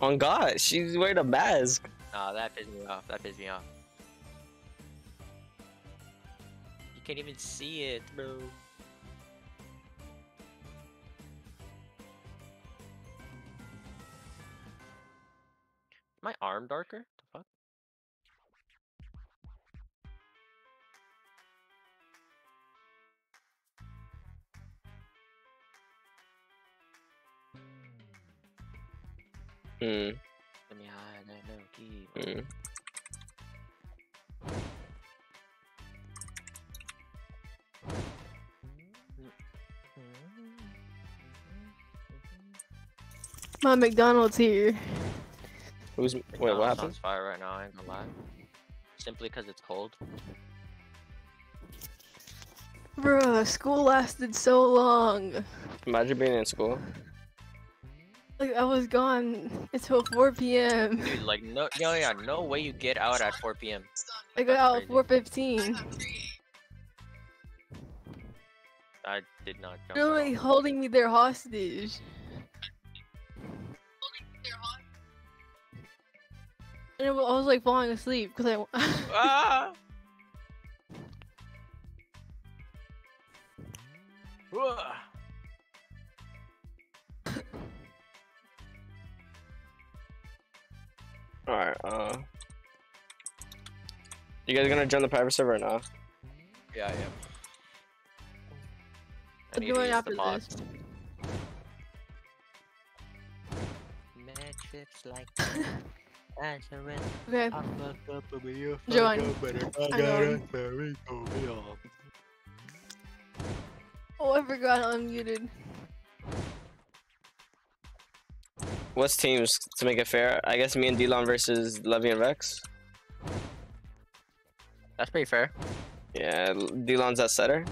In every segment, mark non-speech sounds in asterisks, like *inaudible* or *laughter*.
On God, she's wearing a mask. Nah, that pissed me off. That pissed me off. You can't even see it, bro. My arm darker? The fuck? Hmm. Let me hide that low key. hmm. My McDonald's here. Who's wait? McDonald's What on happened? fire right now, I ain't gonna lie. Simply because it's cold. Bruh, school lasted so long. Imagine being in school. Like I was gone until 4 p.m. Dude, like, no, no, yeah, no way you get out at 4 p.m. I got out at 4:15. I did not jump. They're at like all. holding me there hostage. And I I was like falling asleep because I. *laughs* Ah! Whoa. All right. Uh. You guys gonna join the private server or not? Yeah, yeah. I I'm need to doing use after the mod. this. Mad trips like as a red Okay. I fucked up a real fuck Join. up, but I I'm got What's teams to make it fair? I guess me and Delon versus Levy and Rex. That's pretty fair. Yeah, Delon's that setter.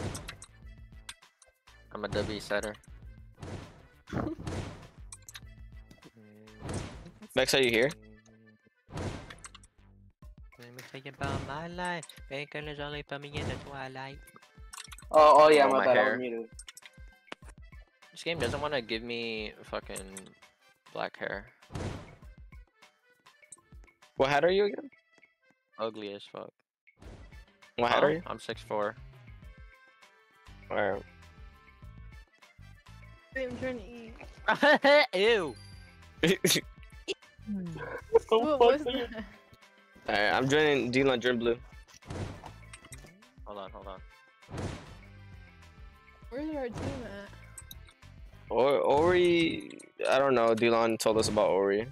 I'm a W setter. *laughs* Vex, are you here? Let me tell you about my life. Bacon is only for me in the twilight. Oh, oh yeah, Oh, my my bad. Hair. This game doesn't want to give me fucking black hair. What hat are you again? Ugly as fuck. What hat Huh? are you? I'm 6'4. Alright. I'm trying to eat. *laughs* Ew. *laughs* What was that? *laughs* Alright, I'm joining Delon Dream Blue. Hold on, hold on. Where's our team at? Or Ori, I don't know. Delon told us about Ori,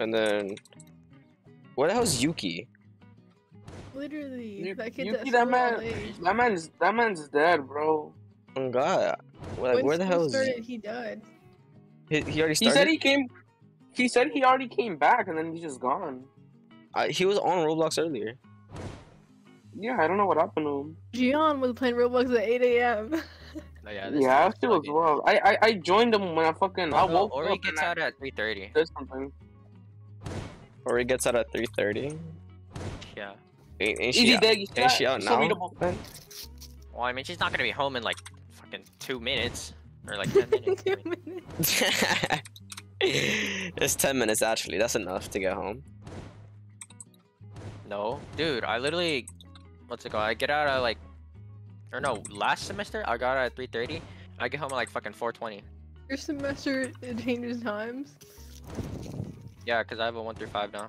and then where the hell's Yuki? Literally, You- that kid you that see that school all man? day. That man's that man's dead, bro. Oh God, like, When where the school hell is started, he died. he? He already He said he came. He said he already came back, and then he's just gone. Uh, he was on Roblox earlier. Yeah, I don't know what happened to him. Gian was playing Roblox at 8 a.m. *laughs* Oh, yeah, this Yeah, I is feel as well. I, I I joined him when I fucking I woke Ori up gets and I out at 3:30. did something. Ori gets out at 3:30. Yeah. Ain't, ain't she Easy out, dig. You see ain't that? she out now? Well, I mean, she's not gonna be home in like fucking two minutes or like ten *laughs* minutes. I mean. *laughs* it's 10 minutes actually. That's enough to get home. No, dude, I literally, what's it called? I get out at like, or no, last semester I got out at 3:30. I get home at like fucking 4:20. Your semester it changes times. Yeah, cause I have a one through five now.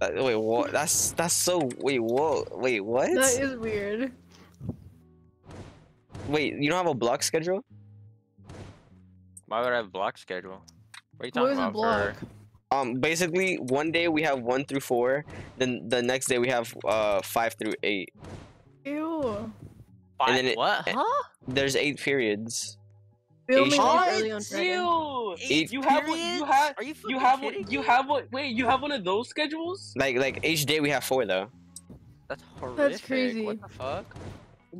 Uh, wait, what? That's that's so. Wait, what? Wait, what? That is weird. Wait, you don't have a block schedule? Why would I have block schedule? What are you What talking is a about? block? For... Um, basically, one day we have one through four. Then the next day we have uh five through eight. Ew. Five, then it- what? eh, Huh? There's eight periods. We only Asian- What? early on Eight You have one- you have Are you you have kidding one- you have what? Wait, you have one of those schedules? Like like each day we have four though. That's horrific. That's crazy. What the fuck?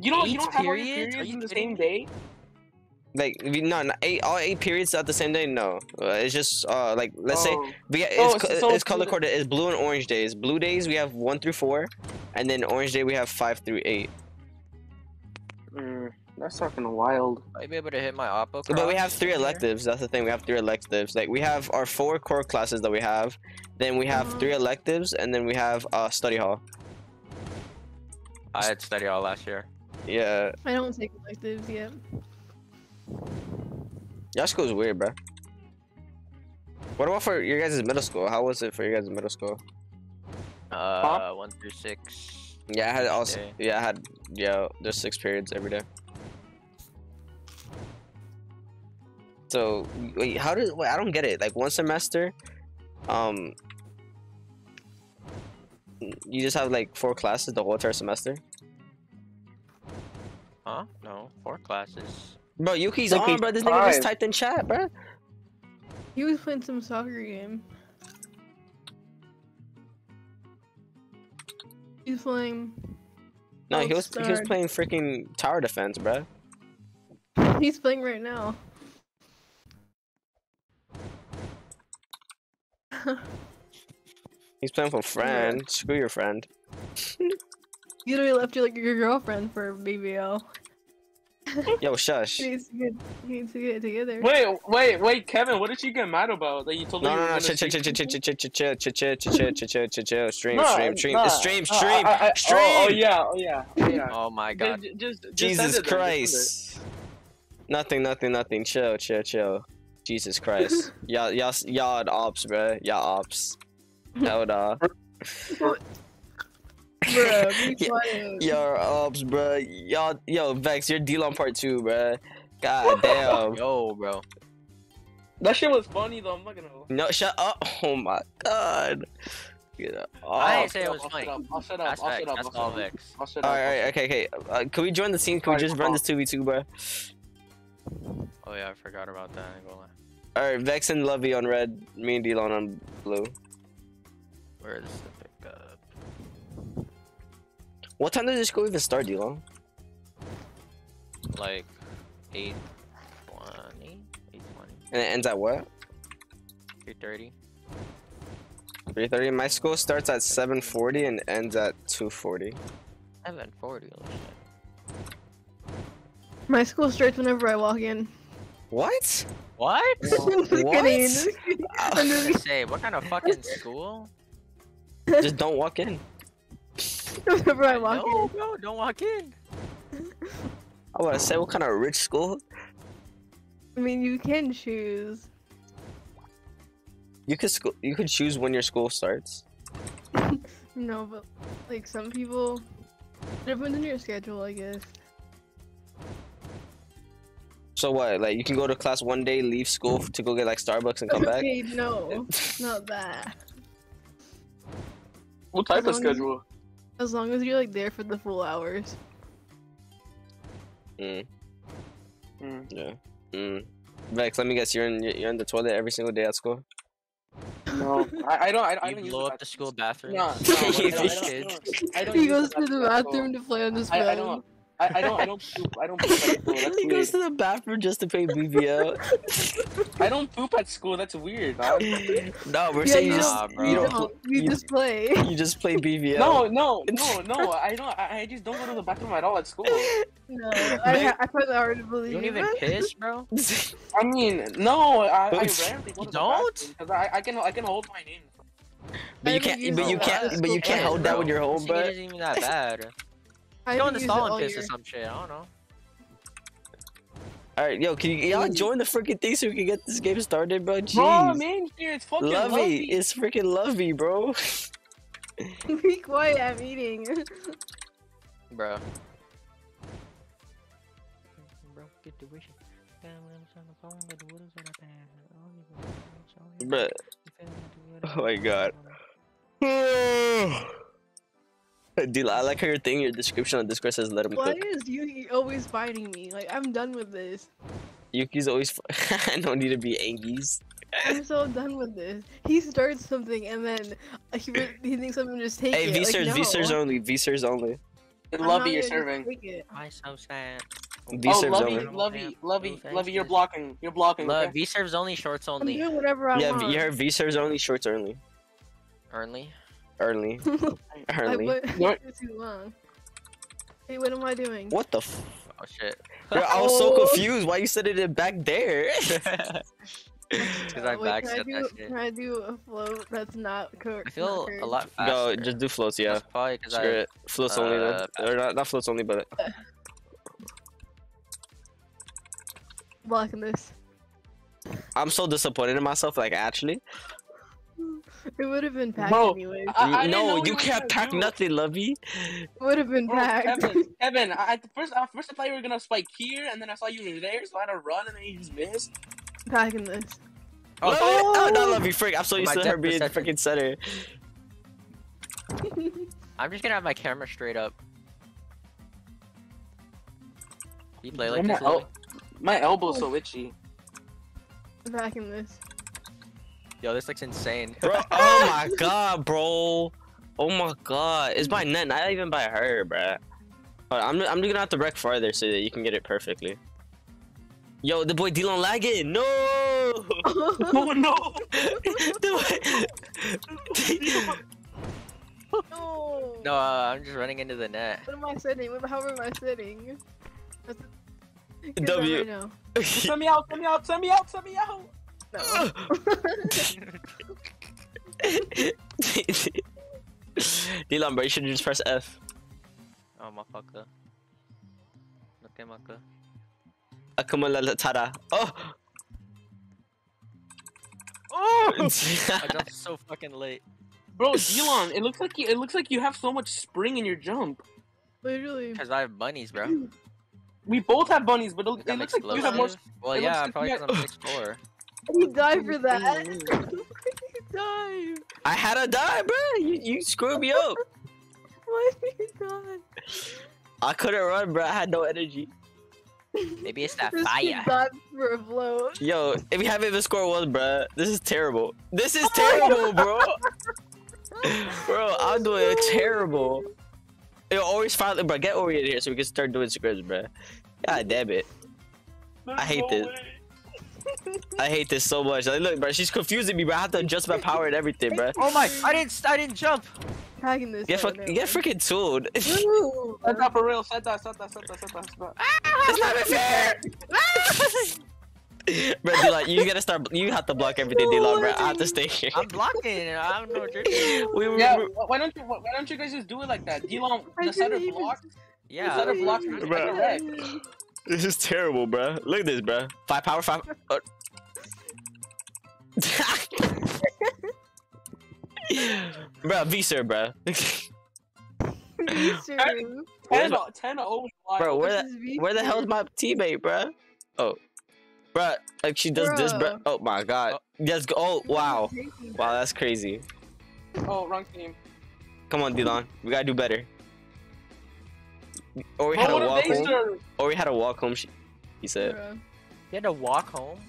You don't you don't have all your periods? Are periods you in the same day? Like we no, not eight all eight periods at the same day. No, uh, it's just uh like let's say Oh. we it's, Oh, co- so- so it's it's color blue- coded. It's blue and orange days. Blue days we have one through four, and then orange day we have five through eight. Mm. That's fucking wild. I'd be able to hit my oppo. But we have three electives. That's the thing. We have three electives. Like we have our four core classes that we have. Then we have Uh-huh. three electives, and then we have uh study hall. I had study hall last year. Yeah, I don't take electives yet. Your school's weird, bro. What about for your guys' middle school? How was it for your guys' middle school? Uh, one through six. Yeah, I had also. day. Yeah, I had. Yeah, there's six periods every day. So wait, how does? Wait, I don't get it. Like one semester, um, you just have like four classes the whole entire semester. Huh? No, four classes. Bro, Yuki's Like on, a bro. This nigga just typed in chat, bro. He was playing some soccer game. He's playing. No, he was he was playing freaking tower defense, bro. He's playing right now. He's playing for friend. Screw your friend. *laughs* You literally left your like your girlfriend for BVL. Yo, shush. He needs to get, he needs to get it together. Wait, wait, wait, Kevin. What did she get mad about? That you told her No, you no, were no, gonna chill, chill, see- chill, chill, chill, chill, chill, chill, chill, chill, chill, chill, chill, chill, stream, Nah, stream, stream, nah, stream, uh, stream, stream. Oh, oh yeah, oh yeah, oh, yeah. Oh my god. Ju- ju- Just, just send Jesus it then, just send it. Christ. Nothing, nothing, nothing. Chill, chill, chill. Jesus Christ. y'all, y'all, y'all had ops, bruh. Y'all ops. Hell nah. *laughs* Bruh, *laughs* be Yeah, quiet. Y'all ops, bruh. Y'all, yo, Vex, you're D-Lon part two, bruh. God damn. Yo, bro. That shit was funny though. I'm not gonna. No, shut up. *laughs* Oh my god. Get up. I Oh. didn't say it was I'll funny. shut up. I'll shut up. That's I'll Vex. shut up. That's I'll all. Vex. I'll shut up. Alright, alright, okay, okay. Uh, can we join the team? Can we just run this 2v2, bro? Oh yeah, I forgot about that. I ain't gonna lie. Alright, Vex and Lovey on red, me and D-Lon on blue. Where is the pickup? What time does this school even start, D-Lon? Like, eight twenty, eight twenty, And it ends at what? three thirty. 3.30? My school starts at 7.40 and ends at 2.40. Seven forty. Oh shit. My school starts whenever I walk in. What? What? *laughs* Just. What? I'm just say, *laughs* what kind of fucking school? Just don't walk in. *laughs* whenever I walk no, bro, don't walk in. I want to say, what kind of rich school? I mean, you can choose. You could school, you could choose when your school starts. *laughs* No, but like some people, it depends on your schedule, I guess. So what? Like you can go to class one day, leave school to go get like Starbucks and come *laughs* back. Okay, no, not that. What type of As long schedule? As long as you're like there for the full hours. Mm, Hmm. yeah. Mm. Vex, let me guess. You're in you're in the toilet every single day at school. No, I, I don't. I, I don't use blow the up the school bathroom. No, no, *laughs* I don't- I don't- *laughs* I don't- I don't He goes to the bathroom to play on his I, I don't. I, I don't. I don't poop. I don't poop at *laughs* school. That's he weird. goes to the bathroom just to pay BVL. I don't poop at school. That's weird. dog. no, we're Yeah, saying you you don't, just Nah, bro. you you don't, don't you you- just play. you just play BVL. No, no, no, *laughs* no. I don't. I, I just don't go to the bathroom at all at school. No, I, ha- I find that hard to believe. You don't even piss, bro. I mean, no. I, I rarely go to don't? because I, I can I can hold my name. but you can't. But you can't. But you can't hold that bro. when you're home, bro. isn't even that bad. I Go in haven't the used stall and piss year. or some shit. I don't know. All right, yo, can you y'all join the freaking thing so we can get this game started, bro? Jeez. Bro, man, here it's fucking Lovey, lovely. it's freaking lovey, bro. *laughs* Be quiet, I'm eating. Bro. Bruh. Oh my god. *laughs* *laughs* *laughs* Dude, I like how your thing, your description on Discord says let him Why cook. is Yuki always fighting me? Like, I'm done with this. Yuki's always. *laughs* I don't need to be Angies. I'm so done with this. He starts something and then he, re- he thinks I'm gonna just take Hey, it. V-Sirs, like, no. V-Sirs only, V-Sirs only. I'm Lovey, you're serving. I'm so sad? Oh, V-Sirs Lovey, only. Lovey, Lovey, No Lovey, you're blocking. You're blocking. Love, okay? V serves only, shorts I'm only. doing whatever I Yeah, want. you heard V-Sirs only, shorts only. Only. Early. *laughs* Early. went What? for too long. Hey, what am I doing? What the f- Oh shit. Bro, I was so Oh. confused. Why you said it back there? *laughs* *laughs* Because I wait, can I do, that shit. Can I do a float that's not cooked? I feel a lot faster. no, just do floats. Yeah, That's probably because screw I. it. Floats only uh, though, or not, not floats only, but blocking this. I'm so disappointed in myself. Like actually, *laughs* It would have been packed Bro, anyway. I- I didn't know no, you you can't pack do. nothing, Lovey. It would have been Bro, packed. Kevin, *laughs* Kevin, I, I first, uh, first I thought you were gonna spike here, and then I saw you were there, so I had to run, and then you just missed. packing this. Oh, Lovey, oh, not Lovey, *laughs* frick. I'm so My used to her being perception. freaking center. I'm just gonna have my camera straight up. You play Oh like my, this, el- my elbow's so itchy. packing this. Yo, this looks insane. Bro, *laughs* oh my god, bro. Oh my god. It's by net, not even by her, bruh. Hold on, I'm, I'm gonna have to wreck farther so that you can get it perfectly. Yo, the boy Dylan lagging. No! *laughs* Oh no! *laughs* The boy- no. No, uh, I'm just running into the net. What am I setting? What, how am I setting? That's Get that W. Right now. send me out! Send me out! Send me out! Send me out! *laughs* No. Dylan, bro, you should just press F. Oh, motherfucker. Okay, maka. Akuma la la tada. Oh! Oh! *laughs* I jumped so fucking late. Bro, Delon, it looks like you. It looks like you have so much spring in your jump. Literally. Because I have bunnies, bro. We both have bunnies, but it, Is it that looks like you have more. Well, it yeah, looks probably like because you I'm 6'4". *laughs* You die for that. You died. I had to die, bro. You, you screwed me up. *laughs* Why did you die? I couldn't run, bro. I had no energy. Maybe it's that *laughs* This kid fire. died for a float. Yo, if we haven't even scored one, bro, this is terrible. This is oh terrible, bro. bro, oh I'm doing terrible. Yo, always finally, bro, get Ori in here so we can start doing scripts, bro. God damn it. I hate this. I hate this so much. Like, look, bro, she's confusing me, bro. I have to adjust my power and everything, bro. Oh my! I didn't. I didn't jump. Tagging this. Get, fuck, get freaking tooled. it's *laughs* Ooh. Set that for real. Set that. Set that. Set that. Set that. Set that. not fair. *laughs* bro, D-Lon, you gotta start. You have to block everything, D-Lon, bro. I have to stay here. I'm blocking. I don't know what you're doing. *laughs* we were, Yeah. we- Why don't you? Why don't you guys just do it like that? Delon, I the set of didn't even- blocks. Yeah. Set of blocks is like Bruh. a wreck. This is terrible, bro. Look at this, bro. Five power, five. Uh... *laughs* bro, V sir, bro. V-Sir. Where's 10 my- 10 0 bro, where This the is where the too. hell's my teammate, bro? Oh, bro, like she does this, bro. Bruh. Oh my god. Yes, go. Oh wow, wow, that's crazy. Oh, wrong team. Come on, Dylan, we gotta do better. Or we had Bro, a walk home. serve? Or we had a walk home. She, he said. Bruh. You had to walk home.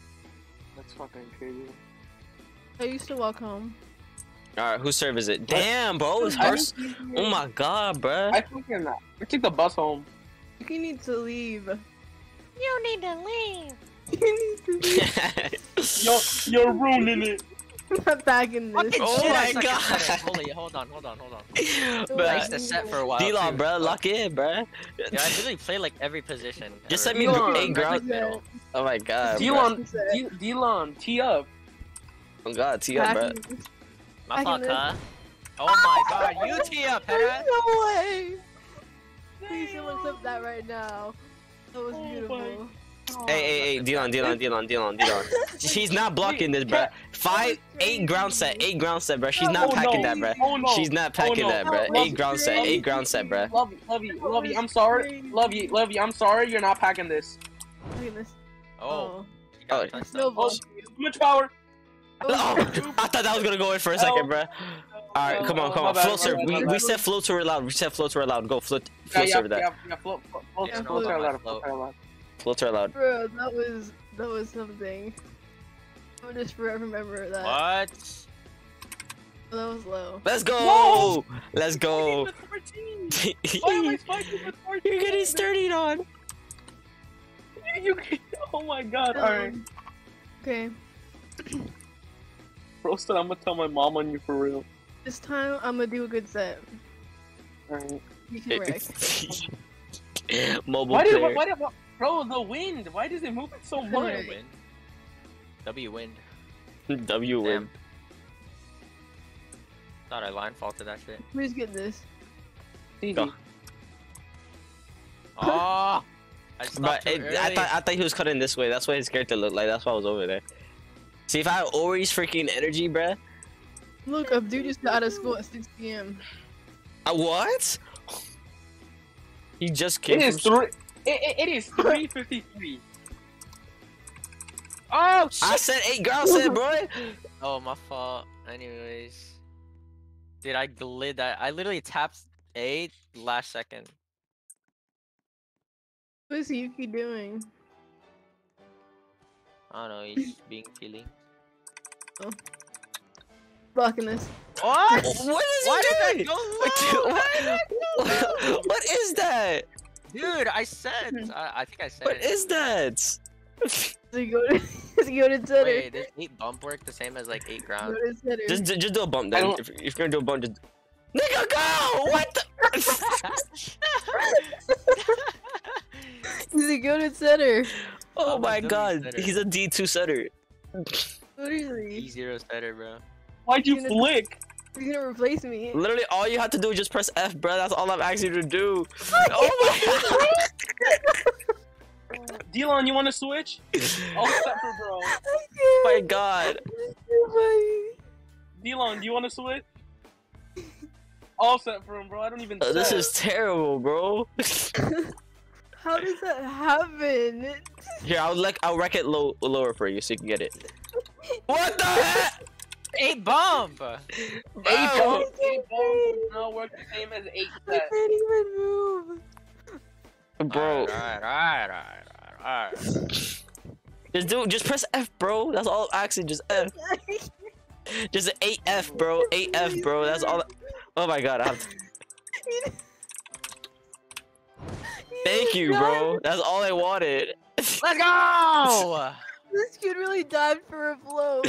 That's fucking crazy. I used to walk home. All right, whose serve is it? Damn, bro, it's *laughs* I- Oh my god, bro. I fucking. I took the bus home. You need to leave. You need to leave. *laughs* You need to leave. *laughs* Yo, you're ruining it. *laughs* I'm not back in this. Fucking Oh shit, my I God. setting. *laughs* Holy, hold on, hold on, hold on. Bruh. I used to set for a while. D-Lon, too. bro, lock in, bro. Yeah, I literally play like every position. Just ever. let me Elon, eight ground. middle. Oh my god, bro. Delon, D- Delon, tee up. Oh god, T up, bro. My I fuck, huh? Oh my god, you tee up, *laughs* There's Hera. no way. Please someone clip that right now. That was Oh beautiful. Hey, hey, hey, Dylan, Dylan, Dylan, Dylan, Dylan. She's not blocking this, bro. Five, eight ground set, eight ground set, bro. She's not Oh, packing no. that, bro. Oh, no. She's not packing no. that, bro. No, Eight ground set, eight ground set, bro. Love you, love you, love you. I'm sorry. Love you, love you. I'm sorry. You're not packing this. Packing this. Oh, Oh. No. Oh, too much power. Oh, I thought that was gonna go in for a second, bro. All right, come on, come on. bad, Float serve. We we said float to allowed. We said float to allowed. Go float, Yeah, float yeah, serve that. yeah, yeah. Float, float, float, Yeah, float, no, float, no, float, float. float, float. Float to allowed. Bro, that was that was something. I'm just forever remember that. What? That was low. Let's go. Whoa! Let's go. *laughs* Why am I spiking with 14? You're getting sturdied on. You, you, oh my god. Alright. Um, Okay, Roasted, I'm gonna tell my mom on you for real. this time I'm gonna do a good set. Alright. You can *laughs* wreck. Mobile Why did, player. why did, bro, the wind, why does it move it so W *laughs* much? wind. W wind. *laughs* W wind. Damn. Thought I line faulted that shit. Please get this. Easy. Go. Oh! *laughs* I But it, I thought I thought he was cutting this way. That's why his character looked like. That's why I was over there. See if I had Ori's freaking energy, bruh. Look, a dude just got out of school at 6 p.m. Uh, what? He just came It is from. three. It, it, it is three fifty three. Oh shit! I said eight girls said, boy. Oh, my fault. Anyways. Dude, I glid that. I literally tapped eight last second. What is Yuki doing? I don't know, he's just being feeling. Oh. Blocking this. What? What is he Why did doing? *laughs* that go low? what is that? Dude, I said. Hmm. I, I think I said What it. is that? *laughs* Is he go to, *laughs* is he go to center? Wait, does eight bump work the same as like eight Go ground? Just, just just do a bump I then. If, if you're gonna do a bump, just nigga go. What the? *laughs* Is he go to center? oh I'm my god, setter. he's a D two setter. Literally. E zero setter, bro. Why'd you Gonna- flick? He's gonna replace me. Literally, all you have to do is just press F, bro. That's all I'm asking you to do. oh my god. *laughs* Dylan, you want to switch? *laughs* All set for bro. Oh my god. Dylan, do you want to switch? All set for him, bro. I don't even. Uh, this is terrible, bro. *laughs* How does that happen? Here, I'll like I'll wreck it low lower for you so you can get it. What the heck? Eight bump! Eight *laughs* Bro. bones. Eight bones does not work the same as eight *laughs* I set. can't even move. Bro, Alright, alright, alright, alright, alright. just do just press F, bro. That's all I'm. Just F. *laughs* Just 8F, bro. 8F, bro. That's all. Oh my god. I have to... Thank you, bro. That's all I wanted. Let's go! This kid really died for a blow.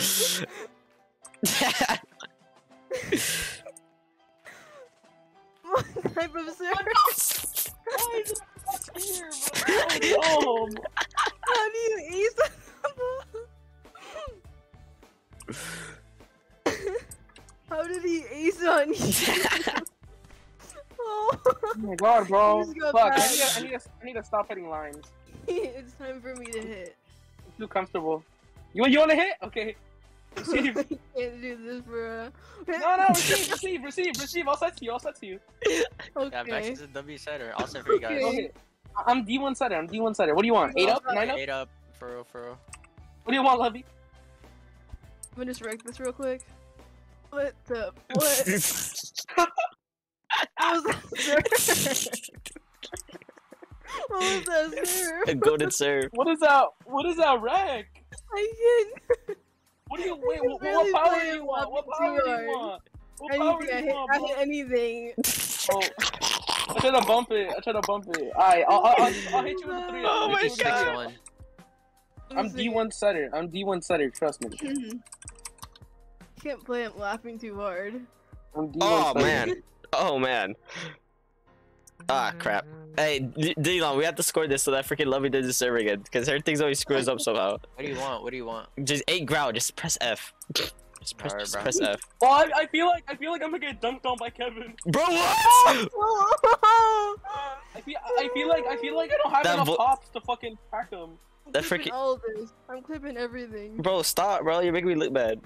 What type of service? Why is it here, bro? Oh, no. How do you ace the How did he ace on you? oh, Oh my god, bro. You just got Fuck, I need, to, I, need to, I need to stop hitting lines. *laughs* it's time for me to hit. I'm too comfortable. You, you want to hit? Okay. Receive. *laughs* I can't do this, bro. No, no, receive, receive, receive, receive. I'll set to you. I'll set to you. Yeah, Okay. Vex is a W setter. I'll set for you guys. Okay. Okay. I- I'm D1 setter. I'm D1 setter. What do you want? Eight up? Nine up? Eight up, for real, for real. What do you want, Levy? I'm gonna just wreck this real quick. What the? What? *laughs* What was that? *laughs* what was that, sir? A golden serve. What is that? What is that wreck? I can't. What do you *laughs* wait? What, really what power do you want? What power do you want? What power Anything, do you hit, want, I bro? hit anything. Oh. I try to bump it. I try to bump it. Alright, I'll, I'll, I'll, I'll hit you with a three. Oh my hit you with a God. three. One. I'm D1 setter. I'm D1 setter. Trust me. *laughs* Can't play. I'm laughing too hard. I'm D1 Oh setter. man. Oh man. Ah crap. Hey, D- Dylan, we have to score this so that freaking Lovey doesn't serve again. Because her things always screws up somehow. What do you want? What do you want? Just eight growl. Just press F. Just press, Alright, just press F. Oh, I, I feel like I feel like I'm gonna get dunked on by Kevin. Bro, what? *laughs* I feel I feel like I feel like I don't have That enough vo- pops to fucking crack him. I'm That clipping freaking- all of this. I'm clipping everything. Bro, stop, bro. You're making me look bad.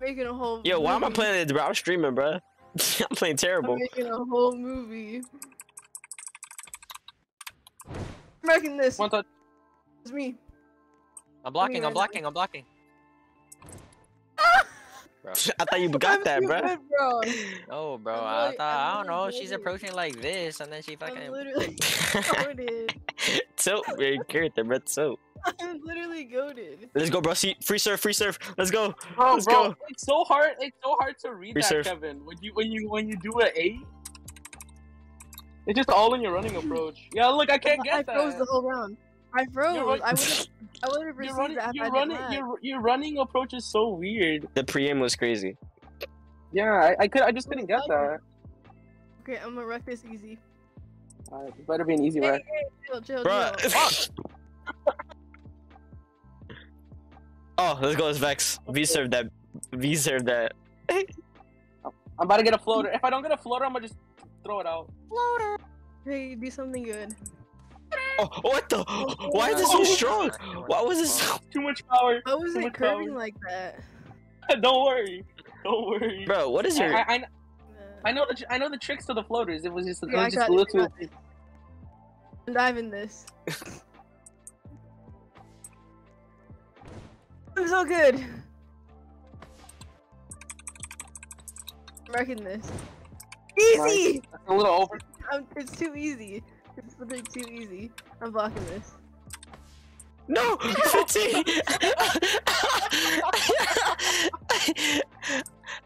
Making a whole. Yo, why am I playing this, bro? I'm streaming, bro. *laughs* I'm playing I'm terrible. making a whole movie. I'm wrecking this. One touch. It's me. I'm blocking, I'm blocking, I'm blocking. *laughs* Bro. I thought you got that, bro. good, bro. No, bro. I'm I thought, I I'm don't know. really She's approaching like this, and then she fucking. I'm literally *laughs* goaded. Tilt, your character, bro. Tilt. I'm literally goaded. Let's go, bro. See, free serve, free serve. Let's go. Bro, Let's bro, go. it's so hard. It's so hard to read that, Reserve. Kevin. When you when you when you do an eight, it's just all in your running approach. Yeah, look, I can't get *laughs* I get froze the whole round. I froze. You're run- I would have. I would have *laughs* Your received running, that if your running, didn't lag. your your running approach is so weird. The pre-aim was crazy. Yeah, I, I could, I just couldn't get that. Okay, I'm gonna wreck this easy. Alright, better be an easy Hey, ride. hey, chill, chill, Bruh. chill. *laughs* oh, let's go as Vex. V serve that. V serve that. *laughs* I'm about to get a floater. If I don't get a floater, I'm gonna just throw it out. Floater. Hey, do something good. Oh, what the? Why is it so strong? Why was it so? *laughs* Too much power. Why was it much curving power. like that? *laughs* don't worry. Don't worry. Bro, what is your? I, I, Nah. I know the I know the tricks to the floaters. It was just, it Yeah, I was just a little I too. I'm diving this. I'm so good. I'm wrecking this. Easy! That's a little over. I'm, it's too easy. It's literally too easy. I'm blocking this. No, *laughs* 15. *laughs*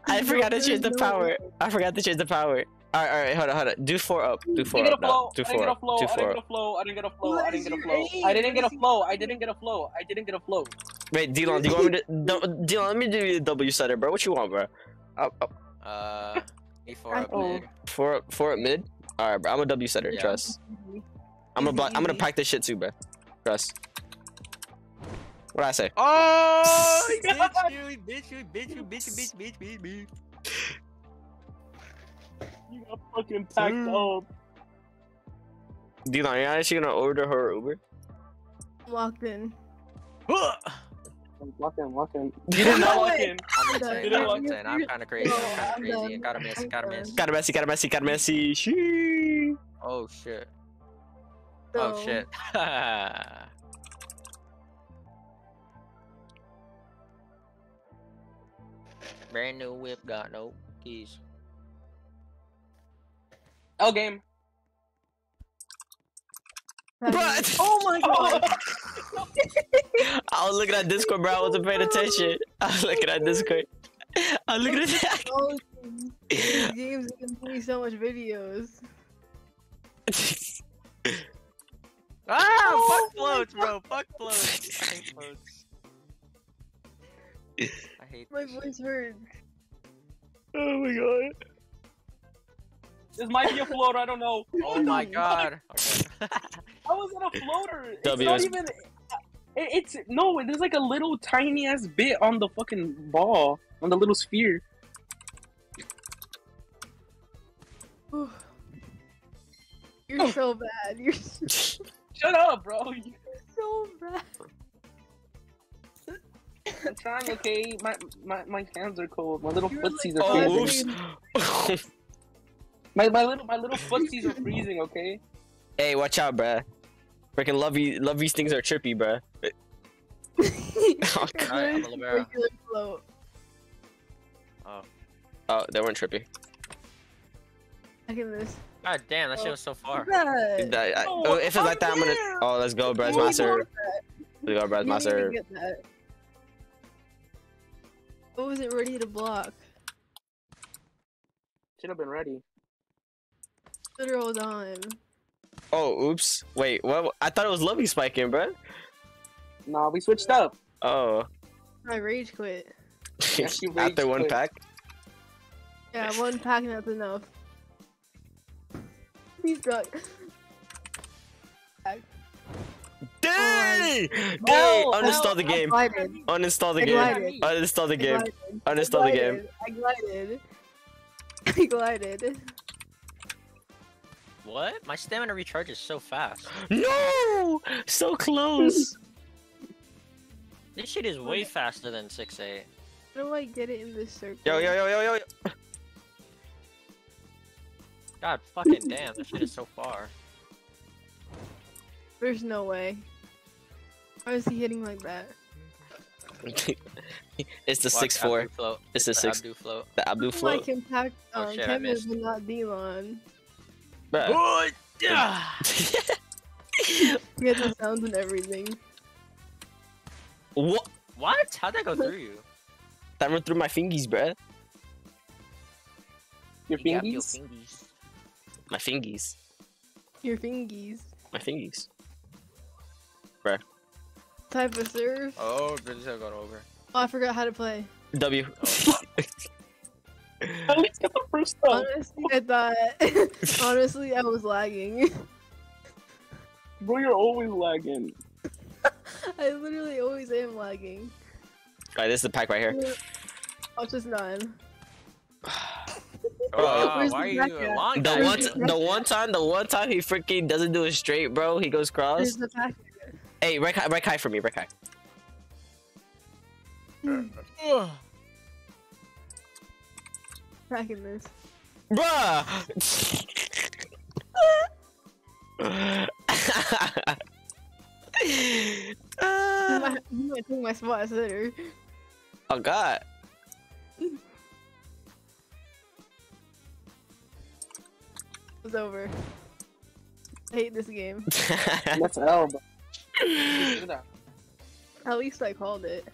I forgot to change the power. I forgot to change the power. All right, all right, hold on, hold on. Do four up. Do four didn't up. get a now. flow. Do I didn't four get a up. flow. I didn't get a flow. I didn't get a flow. I didn't get a flow. I didn't get a flow. I didn't get a flow. I didn't get a flow. Wait, Dylan, do you want me to? Dylan, let me do the W setter, bro. What you want, bro? Up, up, Uh, me four up oh. mid. four up, four up mid. All right, bro. I'm a W setter. Yeah. Trust. I'm Easy, gonna block. I'm gonna pack this shit too, bro. Trust. What I say? Oh, bitch you, bitch you, bitch you, bitch you, bitch, bitch, bitch, bitch. You got fucking packed Mm. up. Dylan, are you actually gonna order her Uber? I'm in. Walk in, walk in. You did not walk in. I'm I'm insane. You're- I'm insane. I'm kind of crazy. Oh, I'm kind of crazy. done. Gotta miss. Gotta done. miss. Got a messy, got a messy, got a messy. Shee. Oh shit. So, Oh shit. *laughs* Brand new whip, got no keys. L game. But- Oh my god! *laughs* I was looking at Discord, bro. I wasn't paying attention. I was looking at Discord. I was looking at that. Oh, these games can play so much videos. *laughs* Ah, Oh fuck floats, bro. Fuck floats. I hate floats. I hate My this shit. voice hurts. oh my god. This might be a floater. I don't know. Oh my god. Okay. *laughs* *laughs* How is it a floater? It's W not even. It's no. There's like a little tiny ass bit on the fucking ball on the little sphere. Whew. You're so bad. You're so *laughs* Shut up, bro. *laughs* You're so bad. I'm trying. Okay, my my, my hands are cold. My little You were footsies like, are Oh, freezing. oops. My my little my little footsies are freezing. Okay. hey, watch out, bruh. Freaking love these things are trippy, bruh. It's Alright, I'm a regular float. Oh, oh they weren't trippy. Oh. Look at this. God damn, that shit oh. was so far. That. That- I- Oh, oh, if it's like that, I'm gonna. Oh, let's go, bruh. It's You my didn't serve. want that. Let's go, bruh. It's You my didn't even serve. get that. I wasn't ready to block. Should have been ready. Literal time. Oh, oops. Wait, what? I thought it was lovey spiking, bruh. Nah, we switched up. Oh. My rage quit. Yeah, *laughs* rage After one quit. pack. Yeah, one pack and that's enough. He's got. Dang! Dang! No, Uninstall the I game. Uninstall the game. Uninstall the game. Uninstall the game. I glided. I glided. *laughs* What? My stamina recharges so fast. *gasps* No! So close. *laughs* This shit is way faster than 6A. How do I get it in this circle? yo, yo, yo, yo, yo. yo. God fucking damn, this shit is so far. *laughs* There's no way. Why is he hitting like that? *laughs* it's the Watch six four. Abdu float. It's the six. Abdu float. The Abdu Like float. compact Oh, um, shit, I Kevin, missed. but not Delon. Bruh. *laughs* Oh, yeah. He has the sounds and everything. what? What? How'd that go through you? That went through my fingies, bruh. Your You got your fingies. fingies. My fingies. Your fingies. My fingies. Type of serve. Oh, British have gone over. Oh, I forgot how to play. W. Oh, *laughs* At least get the first stuff. Honestly, I thought. *laughs* honestly, I was lagging. Bro, you're always lagging. *laughs* I literally always am lagging. Alright, this is the pack right here. Oh, it's just none. Oh, *laughs* why are the you a at? long The one, the one time, the one time he freaking doesn't do it straight, bro. He goes cross. The. Hey, right, high- right high for me, right high. Ugh. Packing this. Bruh! You Uh, might, you might take my spot as oh god. It's over. I hate this game. *laughs* That's L, bro. At least I called it.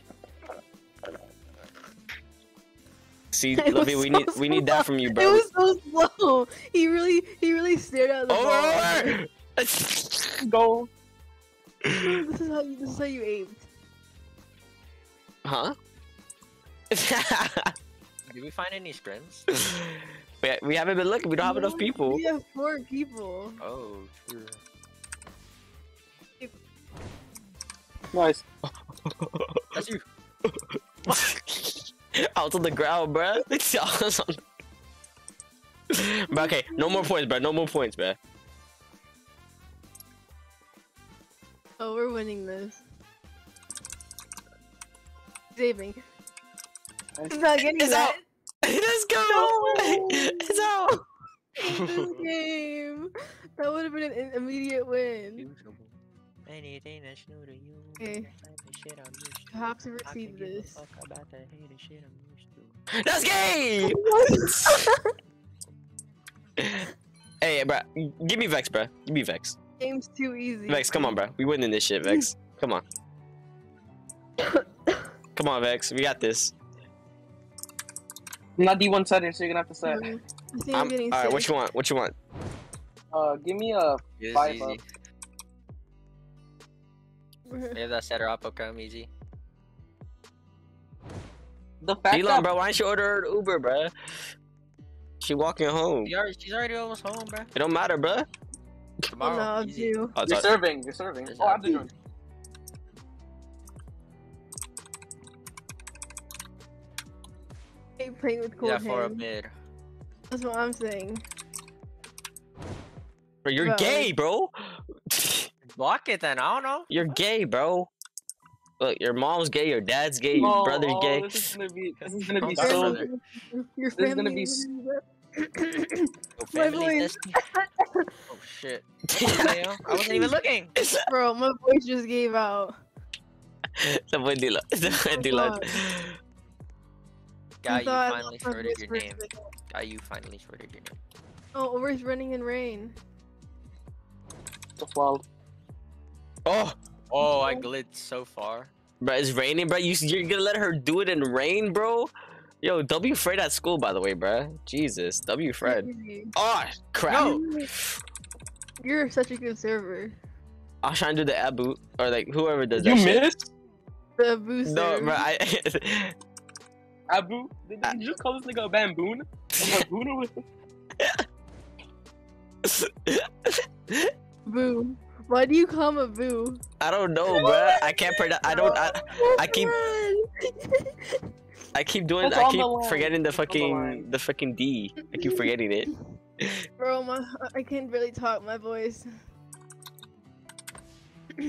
See, *laughs* It Luffy, we so need we need that from you, bro. It bro. was so slow. He really, he really stared at the ball. Over! Go. *laughs* this is how you, this is how you aimed. huh? *laughs* Did we find any scrims? we, we haven't been looking. We don't have enough people. We have four people. Oh, true. Nice. That's you. *laughs* I was on the ground, bruh. It's was on... But okay, no more points, bruh. No more points, bruh. Oh, we're winning this. Saving. He's not getting It's that. *laughs* Let's go! No! *laughs* It's out! this game. That would have been an immediate win. Anything that's new to you. Okay. Type of shit I'm used You have to I receive can give a this. fuck about the hater shit I'm used to. That's gay! *laughs* hey, bruh. Give me Vex, bruh. Give me Vex. Game's too easy. Vex, come on, bruh. We winning this shit, Vex. Come on. *coughs* Come on, Vex. We got this. I'm not D1 setter, so you're gonna have to set. I think I'm, I'm, all right, what you want? What you want? Uh, give me a This Five easy. up. We have that setter up, okay, I'm easy. The fact Elon, that bro, why don't you order her Uber, bruh? She walking home. She already, she's already almost home, bro. It don't matter, bruh. Oh, Tomorrow. no, I'll easy. do. Oh, you're sorry. serving, you're serving. There's Oh, I'm doing. Hey, playing with cold Yeah, for a mid. That's what I'm saying. Bro, you're Bro. gay, bro. Block it then, I don't know. You're gay, bro. Look, your mom's gay, your dad's gay, your Oh, brother's oh, gay. This is gonna be. This is gonna be so. Your This is gonna be is- *coughs* *coughs* My family voice. *laughs* Oh shit. I wasn't even *laughs* looking. Bro, my voice just gave out. the buen dilo. *laughs* The buen dilo. Oh Guy, you finally lost shorted your a name. Guy, you finally shorted your name. Oh, where's running in rain? That's wild. Oh, Oh, I glitched so far. Bro, it's raining, bro. You, you're gonna let her do it in rain, bro? Yo, W Fred at school, by the way, bro. Jesus, W Fred. Crazy. Oh, crap. No. You're such a good server. I was trying to do the Abu, or like whoever does that You shit. missed, The booster. No, bro, I. *laughs* Abu. Did, did you just call this nigga a bamboon? A baboon or what? *laughs* Boo. Why do you call him a boo? I don't know, bro. I can't pronounce. I don't. I, oh I keep- I keep doing. That's I keep the forgetting the That's on the fucking the fucking D. I keep forgetting it. Bro, my I can't really talk. My voice. *laughs*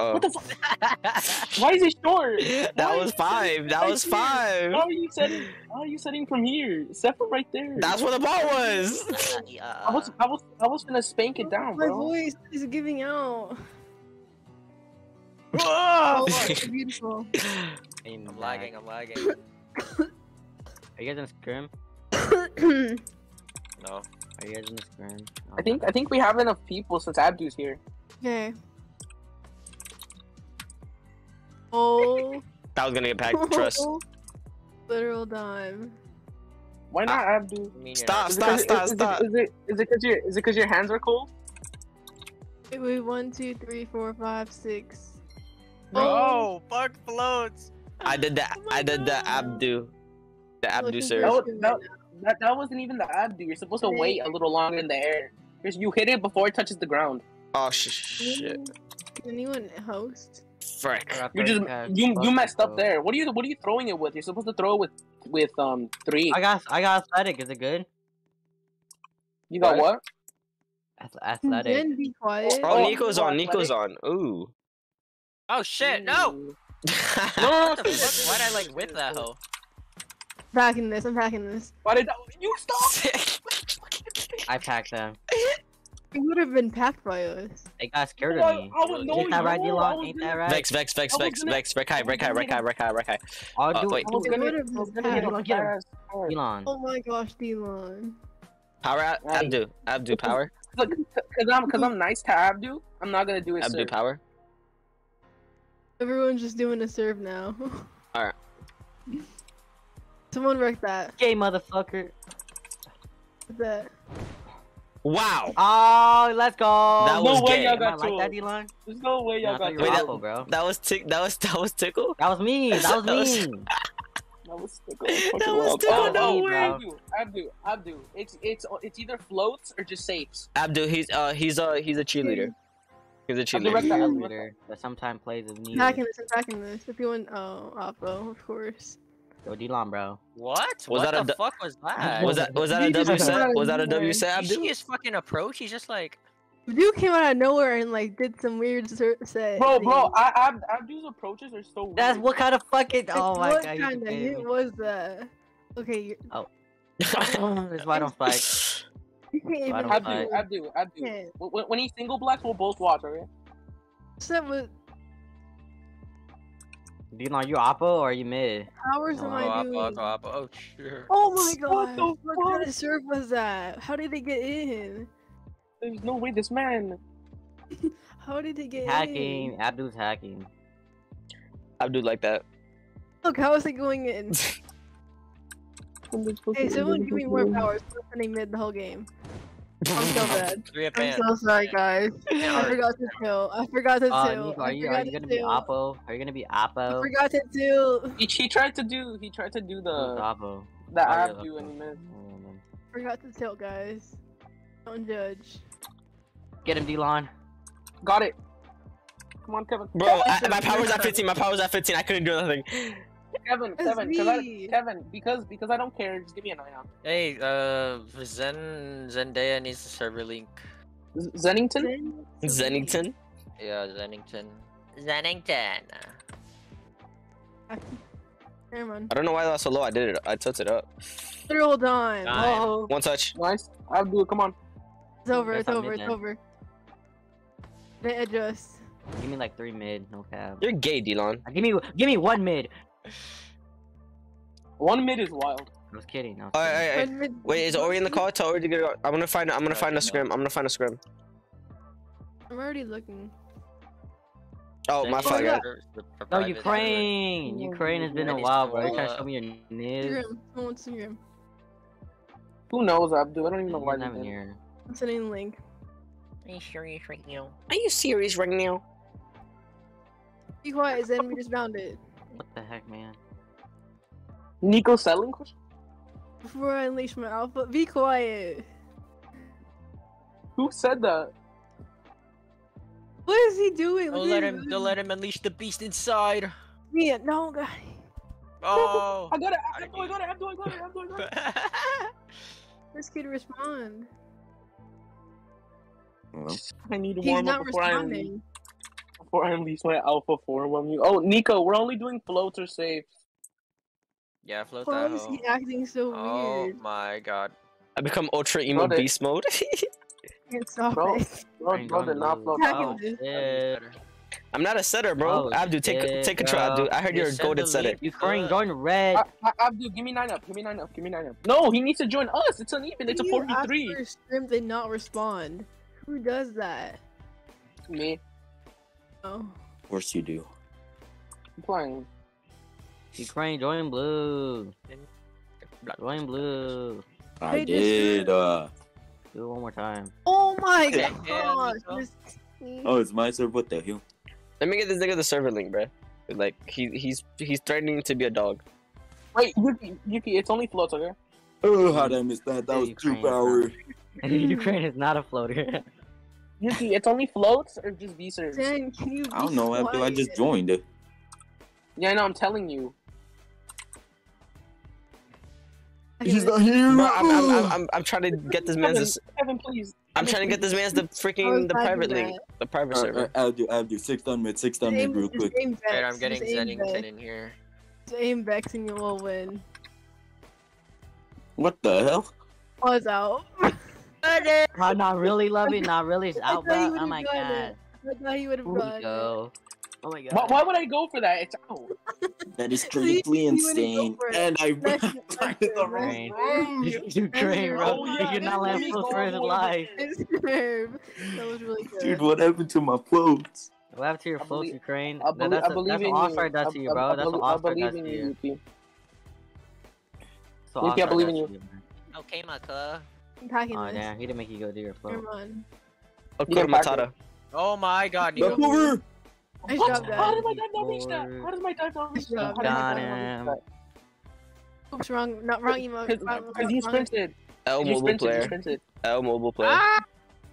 Oh, What the um, fuck? *laughs* Why is it short? *laughs* that Why was five. That right was here? five. How are you setting? How are you setting from here? Set from right there. That's what the ball was. *laughs* I was, I was, I was gonna spank it down, My bro. voice is giving out. Oh, it's beautiful. I'm lagging, I'm lagging. Are you guys in scrim? No. Are you guys in the scrim? I think, I think we have enough people since Abdu's here. okay. Oh. That was gonna get packed. Oh. Trust. *laughs* Literal dime. Why not ah. Abdu? I mean, you're Stop, Is it stop, 'cause- stop, is, stop. It, is it is it because your is it because your hands are cold? Wait, wait, one, two, three, four, five, six. Bro, oh. fuck floats. I did that. Oh I did the God. Abdu. The Abdu Looking surge. That, was, that, that that wasn't even the Abdu. You're supposed to wait a little longer in the air. Because you hit it before it touches the ground. Oh sh- shit. Can anyone host? Frick. You just you you messed up there. What are you what are you throwing it with? You're supposed to throw it with with um three. I got I got athletic. Is it good? You got what? Ath- Athletic. Then be quiet. Oh, Oh, Nico's on. Nico's on. Ooh. Oh shit! No. Ooh. *laughs* What the fuck? Why'd I like whip that hoe? packing this. I'm packing this. Why did that, you stop? *laughs* I packed them. *laughs* It would have been packed by us. They got scared of me. I know Ain't that right, you, I Elon? Ain't that right? Vex, Vex, Vex, Vex, Vex, Rek high, I Rek high, gonna Rek high, get- Rek high, Rek high, I'll Uh, do wait. it. I was gonna, would I have was been gonna get packed. Elon, get him. Elon. Oh my gosh, Delon. Power, Ab- Right. Abdu, Abdu, *laughs* power, Look, cause I'm cause I'm nice to Abdu. I'm not gonna do it. Abdu, sir. power. Everyone's just doing a serve now. *laughs* Alright. Someone wreck that. Gay motherfucker. What's That. Wow. Oh, let's go. That No was way y'all Am I got like two. that, Elon? There's no way y'all I got you Wait, awful, bro. That was tick. That was that was tickle. That was me. That was me. That was sick. *laughs* That was Oh, no no way. way. Abdu, Abdu, Abdu. It's it's it's either floats or just safes. Abdu, he's uh he's uh he's a cheerleader. He's a Abdu, wreck cheerleader. that. Cheerleader that sometimes plays as needed. Packing this. I'm packing this. If you want, oh, Oppo, of course. Yo, Delon, bro. What? Was what that the du- fuck was that? Was that was that a You just W set? Was that a in W set, You see Abdu? his fucking approach? He's just like, Dude came out of nowhere and like did some weird set. Bro, bro, thing. I, Abdu's approaches are so. That's what kind of fucking. Like, Oh my what god. you kind of hit was that? Okay, you, oh. *laughs* That's why I don't spike. *laughs* you can't even. I Abdu. Abdu, Abdu. When, when he single blacks, we'll both watch, okay? Set with Delon, you oppo or are you mid? powers Oh, am oh, I up, doing? up, up, oh, sure. Oh my What god! the What kind of serve was that? How did they get in? There's no way this man. *laughs* How did they get in? Hacking. in? Abdu's hacking. Abdu like that. Look, how is it going in? *laughs* Hey, someone give me more powers. I'm sending mid the whole game. I'm so *laughs* bad. I'm so sorry, guys. *laughs* I forgot to kill. I forgot to Uh, kill. Nico, are you are you to gonna be kill. oppo? Are you gonna be I forgot to do. He, he tried to do. He tried to do the oppo? the Oh, yeah, Abdu okay. and he missed. Oh. Forgot to tilt, guys. Don't judge. Get him, Delon. Got it. Come on, Kevin. Bro, I, my power's at 15. My power's at 15. I couldn't do nothing. *laughs* Kevin, It's Kevin, cause I. Kevin, because because I don't care. Just give me an eye out. Hey, uh, Zen Zendaya needs a server link. Z- Zennington. Zennington. Yeah, Zennington. Zennington. *laughs* Never mind. I don't know why that was so low. I did it. I tilted it up. They're all done. Nine. Oh, One touch. Nice. Abdu, come on. it's over. It's over. It's over. They adjust. Give me like three mid, no cap. You're gay, Delon. Give me give me one mid. One mid is wild. I was kidding. I was kidding. alright, alright. When Wait, is Ori in the call? Tell Ori to get it. I'm gonna find. I'm gonna find a no. scrim. I'm gonna find a scrim. I'm already looking. Oh, my Thank fault, you. No, Ukraine. Ukraine has been a Ready while, bro. You pull trying to show me your nibs? Instagram. I want Instagram. Who knows, Abdu? I don't even know why. He's not he even did. here. I'm sending the link. Are you serious right now? Are you serious right now? Be quiet, Zen. We just found it. What the heck, man? Nico selling? Before I unleash my alpha, be quiet. Who said that? What is he doing? Don't let at him. Don't let him unleash the beast inside. Me, no, guy. Oh. *laughs* I got it. Abdu, I got it. Abdu, I got it. Abdu, I got it. This kid respond. I need to He's warm not up before I, unleash, responding. Before I unleash my alpha form on you. Oh, Nico, we're only doing floats or saves. yeah, float Why that is hoe. he acting so Oh weird? Oh my god. I become ultra emo Brother. beast mode. *laughs* Can't stop Bro. it. Bro, Ain't bro, did not blue. float Hacking out. Yeah. I'm not a setter, bro. Oh, Abdu, take shit, take control, bro. Abdu. I heard You you're a send goaded the setter. link. Ukraine, Uh, join red. I, I, Abdu, give me nine up. Give me nine up. Give me nine up. No, he needs to join us. It's uneven. It's a forty-three. four v ask three. for a scrim did not respond. Who does that? Me, Oh. Of course you do. I'm playing. Ukraine, join blue. Join blue. I They did. Uh, Do it one more time. Oh my Yeah, gosh. Nico. this team- oh, it's my server. What the hell? Let me get this nigga the server link, bro. Like he he's he's threatening to be a dog. Wait, Yuki, Yuki, it's only floats, okay? Oh, how did I miss that? That Yeah, was two Ukraine, power. *laughs* Ukraine is not a floater. Yuki, it's only floats or just V serves? Dan, can you? I don't be know, Abdul. I just quiet? joined. Yeah, I know. I'm telling you. He's can- not here. Bro, I'm, I'm, I'm, I'm, I'm trying to get this man's. Kevin, This, Kevin, please. I'm trying to get this man's the freaking the private that. link, the private server. uh, Abdul, Abdul, six on mid, six on Just mid, real quick. aim Wait, I'm getting just aim Zennington in here. Just aim Vex and you will win. What the hell? Pause out. *laughs* Oh, *laughs* not really, Lovey. Not really. It's *laughs* I out, oh thought you. Oh would've my done god. it. I thought he would have Here we it. go. Oh my god. Why, why would I go for that? It's out. That is *laughs* See, critically you wouldn't go insane. And I That's- tried the it, wrong right? You great, bro. Yeah, You're not this letting is floats for his life. It's. That was really good. Dude, what happened to my floats? What happened to your floats, Ukraine? I believe, that's I what- believe that's in what you. All-Star does to you, bro. That's what believe- All-Star does to you, you. Yuki. That's what Yuki, I believe in to you. Okay, my cuh. I'm packing Oh this. damn, he didn't make you go do your float. Never mind. Yeah, Matata. Oh my god, Look Nico. over! Nice What? job, How did my dive not reach that? How does my dive not reach that? How Got him. Oops, wrong. Not wrong emote. that? Wrong- Because he sprinted. L mobile player. sprinted. L mobile player. Ah!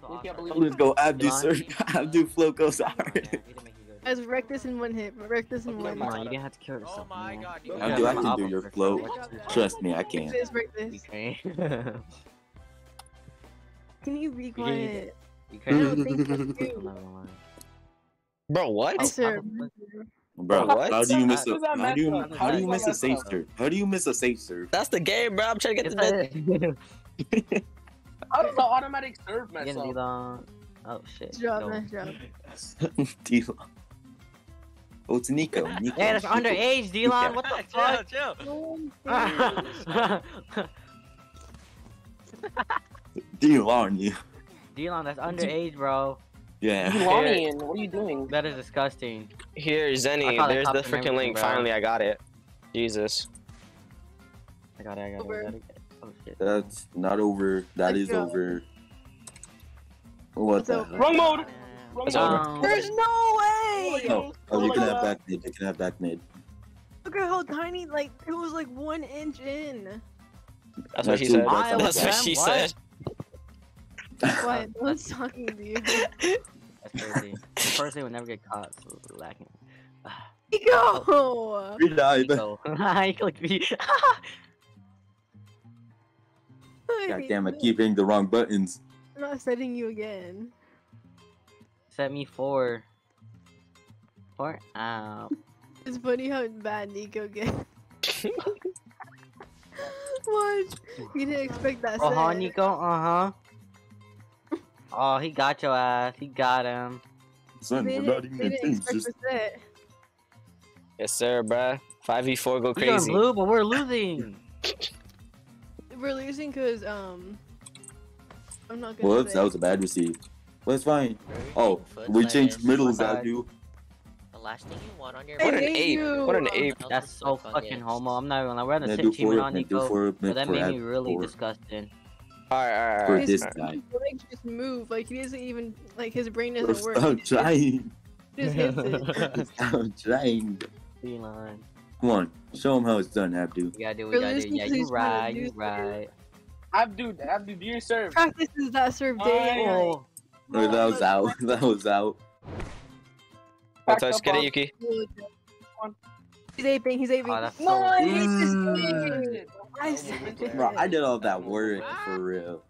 So Yuki, I All-Star believe does Let's go, Abdul, Elon, sir. he- *laughs* Abdul float goes Oh, hard. damn, he didn't you go do Guys, wreck this in one hit. Wreck this in Okay, one Come hit. on, you didn't have to kill yourself. Oh my man. god, You Nico. Abdul, I can do your float. Trust me, I Wreck can. this, wreck this. Ukraine. Can you be You quiet? I Ukraine. don't think that's I'm you. not gonna lie. Bro, what? I serve. Bro, What? how do you miss a how do you how do you miss a safe serve? How do you miss a safe serve? That's the game, bro. I'm trying to get Yes, this man. I did. How does the automatic serve mess Again, up? Elon. Oh shit. Nice job, No. nice job. Dylan. Oh, it's Nico. *laughs* Nico. Yeah, that's underage, *laughs* Delon. What the *laughs* fuck? chill, chill. No one Dylan, you. Delon, that's underage, bro. Yeah. Elonian, what are you doing? That is disgusting. Here, Zenny. There's the freaking link. bro. Finally, I got it. Jesus. I got it. I got it. I Over. got it. Oh shit. That's not over. That Let's is go. over. What It's the Wrong mode! Wrong It's mode! Um, There's no way! Oh, oh, you can have back mid. You can have back mid. Look at how tiny, like, it was like one inch in. That's what That's she said. that's That's what she What? said. What? *laughs* I was talking to you. That's crazy. The person would never get caught so lacking. Go! Free dive. Nico. he clicked me. *laughs* God damn, I keep hitting the wrong buttons. I'm not setting you again. Set me four. Four? Ow. *laughs* It's funny how bad Nico gets. what? You didn't expect that Uh huh, set. Nico. Uh huh. Oh, he got your ass. He got him. Son, They we're not even they in didn't things. expect Just. Yes, sir, bruh. 5v4 go We're crazy. blue, but we're losing. *laughs* We're losing because, um... I'm not gonna whoops, that was a bad receive. Well, it's fine. Oh, Foot we changed middles, My bad. The last thing you want on your What an ape. you. What an ape. That's so fucking homo. I'm not even. We're on the Now same do team four, now, now Nico. But that made me really disgusting. Alright, alright, For alright. this alright. guy. His legs just move. Like, he doesn't even... Like, his brain doesn't work. Stop He trying. He just hits it. Stop trying. Elon. Come on, show him how it's done, Abdul. You gotta do what We're you gotta do. losing Yeah, 'cause you he's right. You stuff. right. Abdu, Abdu, do your serve. Practices that serve day and. Oh, Oh, *laughs* that was out. That was out. I'll touch. Get it, Yuki. He's aping, he's aping. oh No, so. I hate this game. I said Bro, I did all that work for real.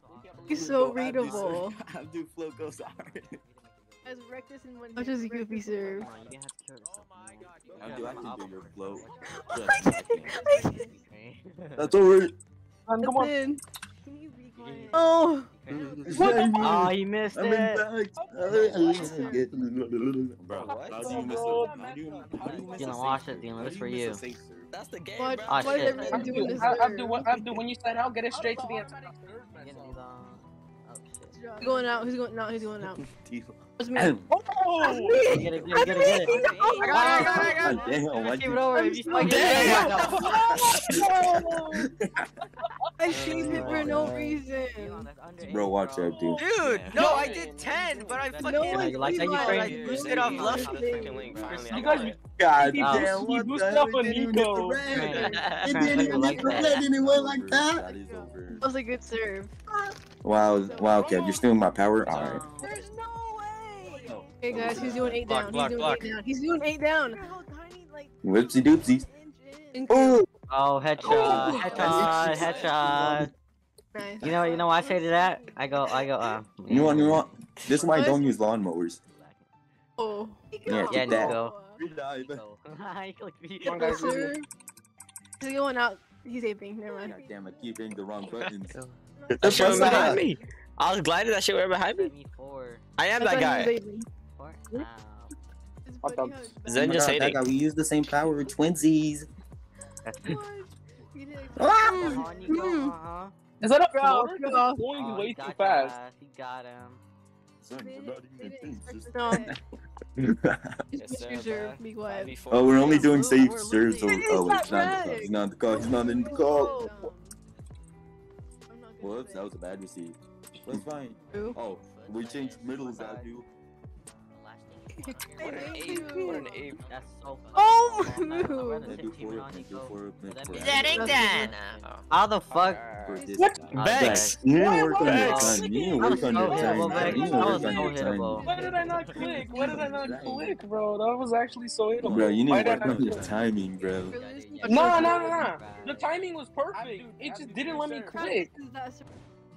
He's so Bro, Abdul, readable. sir, Abdul flow goes hard. Guys, wreck this in one Much as a goofy serve. Come on, you didn't have to kill yourself, oh I can do your flow. *laughs* *laughs* I Trust me, I can. can't. That's over. Come on. in. Can you? Oh, Oh, he missed I'm in it. back. Bro, What? how do you miss a? How do you, how do you miss a Dylan, safe watch it, Dylan, How that's for you. a? That's the game, why, bro. Ah, why is shit. everyone doing Abdu, this? Abdu, what- Abdu, when you slide out, get it straight to the end. Oh. He's going out, he's going out, he's going out. *laughs* That's me. Oh! That's me. Get it, get it, get it, get it. I got it, I got it, I got it. Damn, why'd Keep it over. I'm *laughs* *laughs* If you so fucking dead. I shaved it for no reason. Bro, watch that, dude. Dude, Yeah. no, I did 10, but I fucking. No Yeah, one you like that, realized. Ukraine? I boosted it off Really left. honest Freaking thing. link, finally, I You guys- God He Oh. damn, boosted- he what boosted the up hell? It didn't even hit the red. Right. It Right. didn't even Like hit the that. red anyway like that. That is over. was a good serve. Wow, wow, Kev, you're stealing my power? Alright. There's no Hey guys, he's doing eight down. block, he's doing block. eight down. He's doing eight down. How tiny, like, Whoopsie doopsies. Oh, Oh, headshot, Oh. headshot, *laughs* headshot. Nice. You know, you know why I say to that? I go, I go, uh. you know what? You know what? This is why I don't use lawnmowers. Oh. Yeah, Yeah, get that. Nico. Relive. Nico. He clicked me. Come on, guys. He's going out. He's aping. Never mind. God damn, I keep hitting the wrong *laughs* buttons. That shit went What's behind me. I was gliding. That shit went behind me. I am that guy. he was aping. Four? Wow. His What buddy the- hugged Zen back. Oh my just hating. that guy, we use the same power, twinsies. That's What? You did Nico, Mm. uh-huh. Is that a Bro, floater? bro. Going Oh, way he too fast. ass, He got him. Son, They you're didn't- not they even didn't think, expect just- us- No, *laughs* Yes, just sir, use your bruh. be quiet. Oh, we're only doing safe we're serves. So, oh, wait, It he's not in the not call. He's not in the call. He's not in the call. I'm not gonna Whoops, that was a bad receipt. That's fine. Oh, we changed middles out, dude. What an ape. What an ape. That's so funny. Oh, I'd rather no. sit Can't do team four, on can't do Nico. four, Well, can't that do means- four. That ain't done. Oh. How the fuck? For Alright. this What? guy. Vex. You didn't work on your Vex. time. You didn't I work was on so your time. hittable, man. Vex. You didn't I work was on so your time. Why did I not click? Why did I not click, bro? That was actually so hittable. Bro, you Why need to work on your timing, bro. No, no, no, no. The timing was perfect. It just didn't let me click.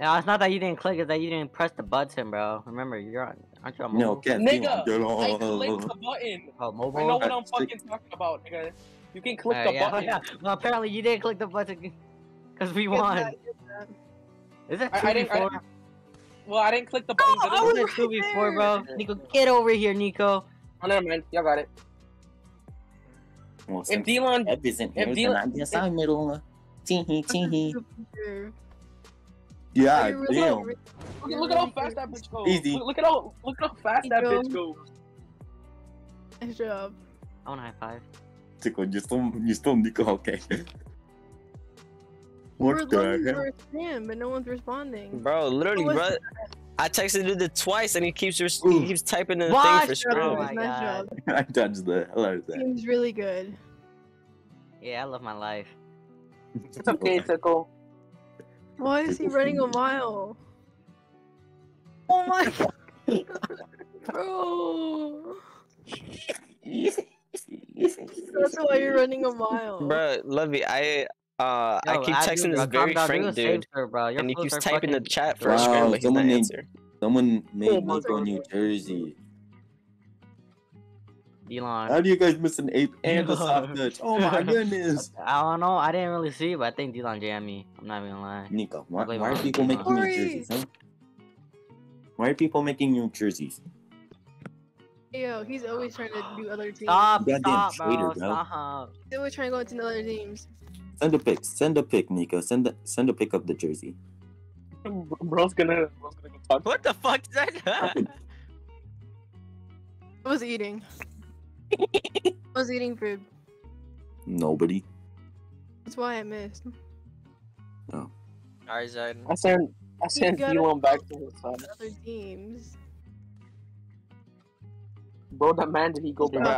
No, it's not that you didn't click, it's that you didn't press the button, bro. Remember, you're on. Aren't you on No, can't Nigga, get I clicked the button. Oh, I know what I'm fucking talking about, nigga. You can click Uh, the yeah, button. yeah. *laughs* Well, apparently you didn't click the button because we won. Is it I- two I didn't- I- before? Well, I didn't click the button. Oh, did I? I was Is it right two before, bro? Nico, get over here, Nico. Oh, never mind. Y'all got it. Well, If since Dylan, Ed isn't if here, Dylan- I guess I'm middle. Teehee, teehee. *laughs* Are Yeah, you damn. look, look at how fast that bitch goes. Easy. Look, look at how look at how fast that bitch goes. Nice job. I want a high five. Tickle, you still, you still Nico, okay. *laughs* We're What the looking heck? for a spam, but no one's responding. Bro, literally, Who was bro. I texted dude it twice and he keeps he keeps typing the Watch thing for your- Oh my nice God. *laughs* I dodged the hell out of that. Seems really good. Yeah, I love my life. *laughs* It's okay, Tickle. Why is he running a mile? Oh my *laughs* god. Bro. *laughs* That's why you're running a mile. Bro, Lovey, I uh I keep Abdul, texting this very calm frank dude, safe serve, bro. Your and he keeps are typing in the chat for Wow, a scrim, but he's someone not named- answering. Someone made Oh, my Nico God. New Jersey. Elon. How do you guys miss an ape and a soft touch? Oh my *laughs* goodness. I don't know. I didn't really see but I think Dylan jammed me. I'm not even gonna lie. Nico, why, why are on people Nico. making new jerseys, huh? Why are people making new jerseys? Yo, he's always trying to do other teams. Stop, Goddamn stop, bro. traitor, bro. Stop. He's always trying to go into other teams. Send a pic. Send a pic, Nico. Send a, send a pic of the jersey. Bro's gonna bro's gonna go talk. What the fuck *laughs* is that? I was eating. *laughs* I was eating food. Nobody. That's why I missed. Oh. Alright, Zed. I sent I sent gotta- Elon back to his side. Other teams. Bro, that man did he go back? Bro,